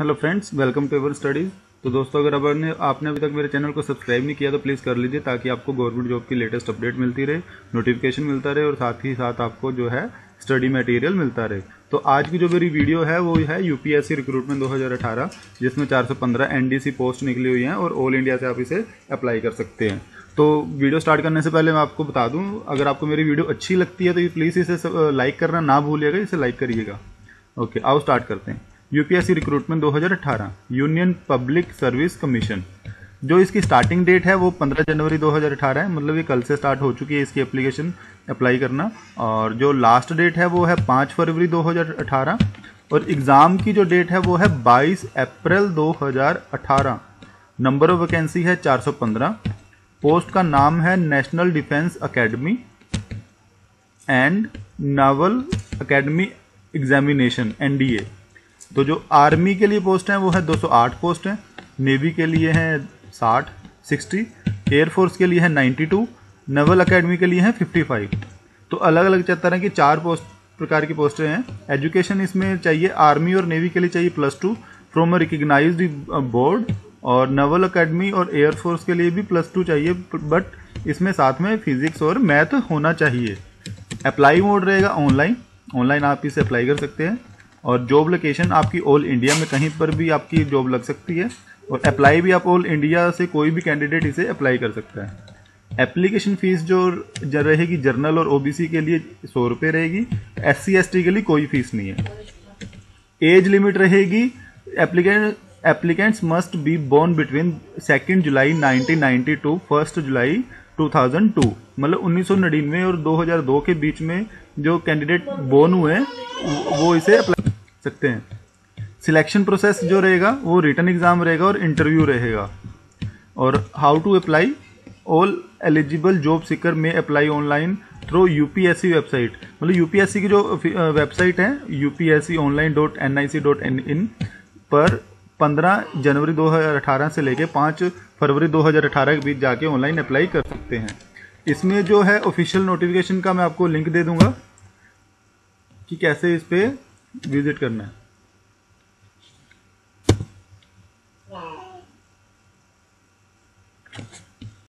Hello friends, welcome to ever studies तो दोस्तों, अगर आपने आपने अभी तक मेरे चैनल को सब्सक्राइब नहीं किया तो प्लीज़ कर लीजिए ताकि आपको गवर्नमेंट जॉब की लेटेस्ट अपडेट मिलती रहे नोटिफिकेशन मिलता रहे और साथ ही साथ आपको जो है स्टडी मटेरियल मिलता रहे। तो आज की जो मेरी वीडियो है, वो है यूपीएससी रिक्रूटमेंट 2018 जिसमें 415 एनडीसी पोस्ट निकली हुई हैं और ऑल इंडिया से आप इसे अप्लाई कर सकते हैं। तो वीडियो स्टार्ट करने से पहले मैं आपको बता दूँ, अगर आपको मेरी वीडियो अच्छी लगती है तो प्लीज़ इसे लाइक करना ना भूलिएगा, इसे लाइक करिएगा। ओके आओ स्टार्ट करते हैं। UPSC recruitment 2018 union public service commission. जो इसकी स्टार्टिंग डेट है वो 15 जनवरी 2018 है मतलब ये कल से स्टार्ट हो चुकी है इसकी एप्लीकेशन अप्लाई करना। और जो लास्ट डेट है वो है 5 फरवरी 2018 और एग्ज़ाम की जो डेट है वो है 22 अप्रैल 2018 नंबर ऑफ़ वैकेंसी है 415 पोस्ट का नाम है national defence academy and naval academy examination NDA तो जो आर्मी के लिए पोस्ट हैं, वो है 208 पोस्ट हैं। नेवी के लिए हैं 60 60 एयरफोर्स के लिए है 92 नेवल अकेडमी के लिए है 55 तो अलग अलग तरह की चार पोस्ट, प्रकार की पोस्टें हैं। एजुकेशन इसमें चाहिए, आर्मी और नेवी के लिए चाहिए plus two. From a recognise board और नेवल अकेडमी और एयरफोर्स के लिए भी प्लस टू चाहिए, बट इसमें साथ में फिजिक्स और मैथ होना चाहिए। अप्लाई मोड रहेगा ऑनलाइन। ऑनलाइन आप इसे अप्लाई कर सकते हैं। और जॉब लोकेशन आपकी ऑल इंडिया में कहीं पर भी आपकी जॉब लग सकती है। और अप्लाई भी आप ऑल इंडिया से कोई भी कैंडिडेट इसे अप्लाई कर सकता है। एप्लीकेशन फ़ीस जो रहेगी जर्नल और ओबीसी के लिए सौ रुपये रहेगी। एस सी के लिए कोई फ़ीस नहीं है। एज लिमिट रहेगी। Applicant applicants must be born between second July 1990 to first July 2002 मतलब 1999 और 2002 के बीच में जो कैंडिडेट बोर्न हुए वो इसे अप्लाई सकते हैं। सिलेक्शन प्रोसेस जो रहेगा, वो रिटर्न एग्ज़ाम रहेगा और इंटरव्यू रहेगा। और how to apply all eligible job seeker में apply online through UPSC website मतलब यूपीएससी की जो वेबसाइट है UPSC online dot dot N in पर 15 जनवरी 2018 से लेकर 5 फरवरी 2018 के बीच जाके ऑनलाइन अप्लाई कर सकते हैं। इसमें जो है ऑफिशियल नोटिफिकेशन का मैं आपको लिंक दे दूँगा कि कैसे इस पर विज़िट करना है।